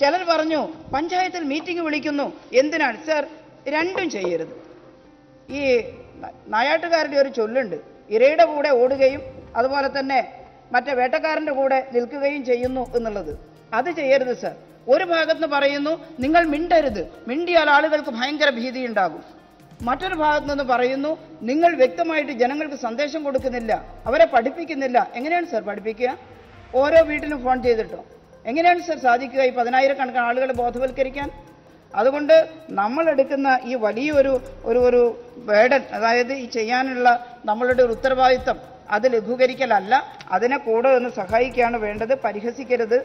ചിലർ പറഞ്ഞു പഞ്ചായത്തിൽ മീറ്റിംഗ് വിളിക്കുന്നു. എന്തിനാണ്? സർ രണ്ടും ചെയ്യരുത്. ഈ നായാട്ടുകാരുടെ ഒരു ചൊല്ലുണ്ട്. ഇരയുടെ കൂടെ ഓടുകയും അതുപോലെ തന്നെ മറ്റേ വേട്ടക്കാരന്റെ കൂടെ നിൽക്കുകയും ചെയ്യുന്നു എന്നുള്ളത്. അത് ചെയ്യരുത് സർ. ഒരു ഭാഗത്ത് പറയുന്നു നിങ്ങൾ മിണ്ടരുത്. മിണ്ടിയാൽ ആളുകൾക്ക് ഭയങ്കര ഭീതി ഉണ്ടാകും മറ്റൊരു ഭാഗത്ത് നിന്ന് പറയുന്നു നിങ്ങൾ വ്യക്തമായിട്ട് ജനങ്ങൾക്ക് സന്ദേശം കൊടുക്കുന്നില്ല. അവരെ പഠിപ്പിക്കുന്നില്ല. എങ്ങനെയാണ് സർ പഠിപ്പിക്കുക? ഓരോ വീട്ടിലും ഫോൺ ചെയ്തിട്ടോ? എങ്ങനെയാണ് സർ സാധിക്കുക ഈ പതിനായിരക്കണക്കിന് ആളുകളെ ബോധവൽക്കരിക്കാൻ? അതുകൊണ്ട് നമ്മൾ എടുക്കുന്ന ഈ വലിയൊരു ഒരു ഒരു ബേഡൻ അതായത് ഈ ചെയ്യാനുള്ള നമ്മളുടെ ഒരു ഉത്തരവാദിത്തം അത് ലഘൂകരിക്കലല്ല അതിനെ കൂടെ ഒന്ന് സഹായിക്കുകയാണ് വേണ്ടത് പരിഹസിക്കരുത്.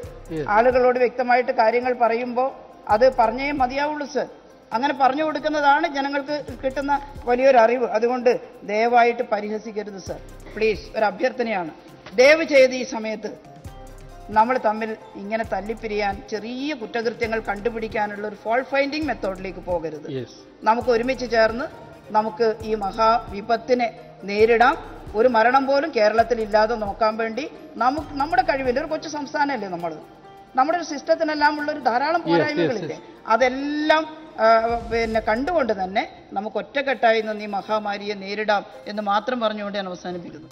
ആളുകളോട് വ്യക്തമായിട്ട് കാര്യങ്ങൾ പറയുമ്പോൾ അത് പറഞ്ഞേ മതിയാവുള്ളൂ സർ. അങ്ങനെ പറഞ്ഞു കൊടുക്കുന്നതാണ് ജനങ്ങൾക്ക് കിട്ടുന്ന വലിയൊരു അറിവ്. അതുകൊണ്ട് ദയവായിട്ട് പരിഹസിക്കരുത് സർ. പ്ലീസ് ഒരു അഭ്യർത്ഥനയാണ്. ദയവ് ചെയ്ത് ഈ സമയത്ത് നമ്മൾ തമ്മിൽ ഇങ്ങനെ തല്ലിപ്പിരിയാൻ ചെറിയ കുറ്റകൃത്യങ്ങൾ കണ്ടുപിടിക്കാനുള്ള ഒരു ഫോൾ ഫൈൻഡിങ് മെത്തേഡിലേക്ക് പോകരുത്. നമുക്ക് ഒരുമിച്ച് ചേർന്ന് നമുക്ക് ഈ മഹാവിപത്തിനെ നേരിടാം. ഒരു മരണം പോലും കേരളത്തിൽ ഇല്ലാതെ നോക്കാൻ വേണ്ടി നമുക്ക് നമ്മുടെ കഴിവില്ല ഒരു കൊച്ചു സംസ്ഥാനമല്ലേ നമ്മൾ? നമ്മുടെ ഒരു സിസ്റ്റത്തിനെല്ലാം ഉള്ള ഒരു ധാരാളം പോരായ്മകളില്ലേ? അതെല്ലാം പിന്നെ കണ്ടുകൊണ്ട് തന്നെ നമുക്ക് ഒറ്റക്കെട്ടായി നിന്ന് ഈ മഹാമാരിയെ നേരിടാം എന്ന് മാത്രം പറഞ്ഞുകൊണ്ട് ഞാൻ അവസാനിപ്പിക്കുന്നു.